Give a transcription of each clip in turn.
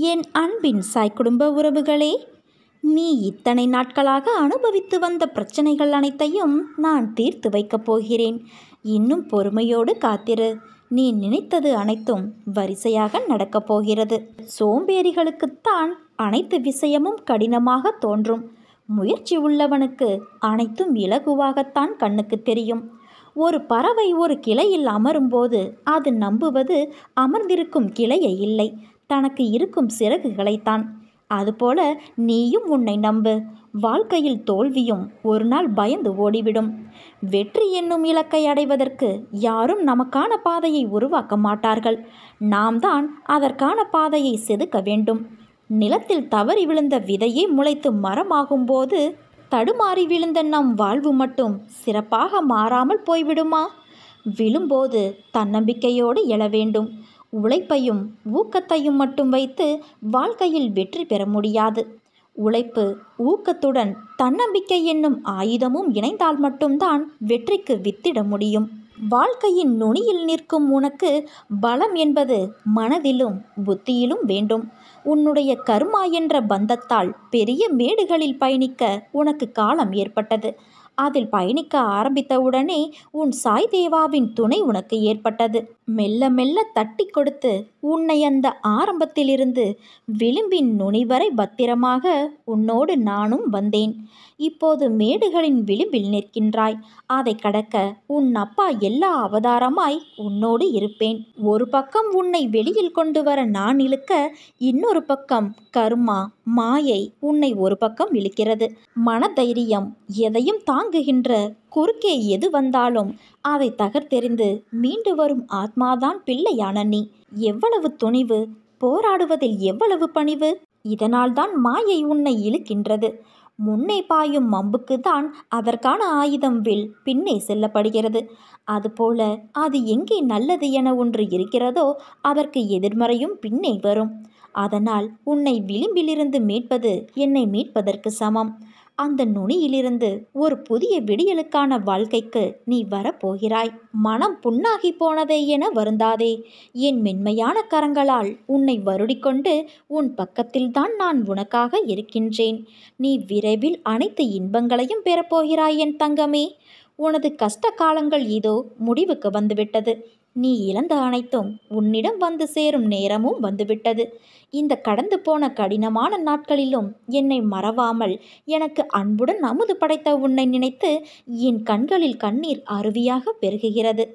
என் அன்பின் சாய் குடும்ப உறவுகளே நீ இத்தனை நாட்களாக அனுபவித்து வந்த பிரச்சனைகள் அனைத்தையும் நான் தீர்த்து வைக்கப் போகிறேன். இன்னும் பொறுமையோடு காத்திரு. நீ நினைத்தது அனைத்தும் வரிசையாக நடக்கப் போகிறது. சோம்பேறிகளுக்குத்தான் அனைத்து விஷயமும் கடினமாக தோன்றும். முயற்சி உள்ளவனுக்கு அனைத்தும் இலகுவாகத்தான் கண்ணுக்கு தெரியும். ஒரு பறவை ஒரு கிளையில் அமரும்போது அது நம்புவது அமர்ந்திருக்கும் கிளையை இல்லை. தனக்கு இருக்கும் சிறகுகளைத்தான். அதுபோல நீயும் உன்னை நம்பு. வாழ்க்கையில் தோல்வியும் ஒரு நாள் பயந்து ஓடிவிடும். வெற்றி என்னும் இலக்கை அடைவதற்கு யாரும் நமக்கான பாதையை உருவாக்க மாட்டார்கள். நாம் தான் அதற்கான பாதையை செதுக்க வேண்டும். நிலத்தில் தவறி விழுந்த விதையே முளைத்து மரமாகும்போது தடுமாறி விழுந்த நம் வாழ்வு மட்டும் சிறப்பாக மாறாமல் போய்விடுமா? விழும்போது தன்னம்பிக்கையோடு எழ வேண்டும். உழைப்பையும் ஊக்கத்தையும் மட்டும் வைத்து வாழ்க்கையில் வெற்றி பெற முடியாது. உழைப்பு ஊக்கத்துடன் தன்னம்பிக்கை என்னும் ஆயுதமும் இணைந்தால் மட்டும்தான் வெற்றிக்கு வித்திட முடியும். வாழ்க்கையின் நுனியில் நிற்கும் உனக்கு பலம் என்பது மனதிலும் புத்தியிலும் வேண்டும். உன்னுடைய கர்மா என்ற பந்தத்தால் பெரிய மேடுகளில் பயணிக்க உனக்கு காலம் ஏற்பட்டது. அதில் பயணிக்க ஆரம்பித்தவுடனே உன் சாய் தேவாவின் துணை உனக்கு ஏற்பட்டது. மெல்ல மெல்ல தட்டி கொடுத்து உன்னை அந்த ஆரம்பத்திலிருந்து விளிம்பின் நுனி வரை பத்திரமாக உன்னோடு நானும் வந்தேன். இப்போது மேடுகளின் விளிம்பில் நிற்கின்றாய். அதை கடக்க உன் அப்பா எல்லா அவதாரமாய் உன்னோடு இருப்பேன். ஒரு பக்கம் உன்னை வெளியில் கொண்டு வர நான் இழுக்க இன்னொரு பக்கம் கருமா மாயை உன்னை ஒரு பக்கம் இழுக்கிறது. மனதைரியம் எதையும் தாங்குகின்ற குறுக்கே எது வந்தாலும் அதை தகர்த்தெறிந்து மீண்டு வரும் ஆத்மாதான் பிள்ளையான நீ. எவ்வளவு துணிவு போராடுவதில் எவ்வளவு பணிவு? இதனால்தான் மாயை உன்னை இழுக்கின்றது. முன்னே பாயும் மம்புக்கு தான் அதற்கான ஆயுதம் வில் பின்னே செல்லப்படுகிறது. அதுபோல அது எங்கே நல்லது என ஒன்று இருக்கிறதோ அதற்கு எதிர்மறையும் பின்னே வரும். அதனால் உன்னை விளிம்பிலிருந்து மீட்பது என்னை மீட்பதற்கு சமம். அந்த நுனியிலிருந்து ஒரு புதிய விடியலுக்கான வாழ்க்கைக்கு நீ வரப்போகிறாய். மனம் புண்ணாகி போனதே என வருந்தாதே. என் மென்மையான கரங்களால் உன்னை வருடிக்கொண்டு உன் பக்கத்தில்தான் நான் உனக்காக இருக்கின்றேன். நீ விரைவில் அனைத்து இன்பங்களையும் பெறப்போகிறாய் என் தங்கமே. உனது கஷ்ட காலங்கள் இதோ முடிவுக்கு வந்துவிட்டது. நீ இழந்த அனைத்தும் உன்னிடம் வந்து சேரும் நேரமும் வந்துவிட்டது. இந்த கடந்து போன கடினமான நாட்களிலும் என்னை மறவாமல் எனக்கு அன்புடன் அமுது படைத்த உன்னை நினைத்து என் கண்களில் கண்ணீர் அருவியாக பெருகுகிறது.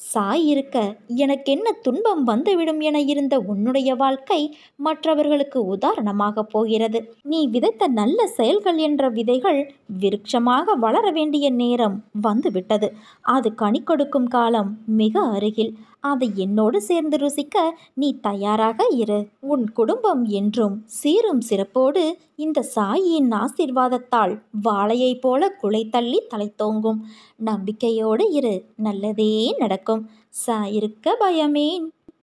சாய் இருக்க எனக்கென்ன துன்பம் வந்துவிடும் என இருந்த உன்னுடைய வாழ்க்கை மற்றவர்களுக்கு உதாரணமாக போகிறது. நீ விதைத்த நல்ல செயல்கள் என்ற விதைகள் விருட்சமாக வளர வேண்டிய நேரம் வந்துவிட்டது. அது கனி கொடுக்கும் காலம் மிக அருகில். அதை என்னோடு சேர்ந்து ருசிக்க நீ தயாராக இரு. உன் குடும்பம் என்றும் சீரும் சிறப்போடு இந்த சாயின் ஆசிர்வாதத்தால் வாழையைப் போல குலை தள்ளி தலைத்தோங்கும். நம்பிக்கையோடு இரு. நல்லதே நடக்கும். சாயிருக்க பயமேன்.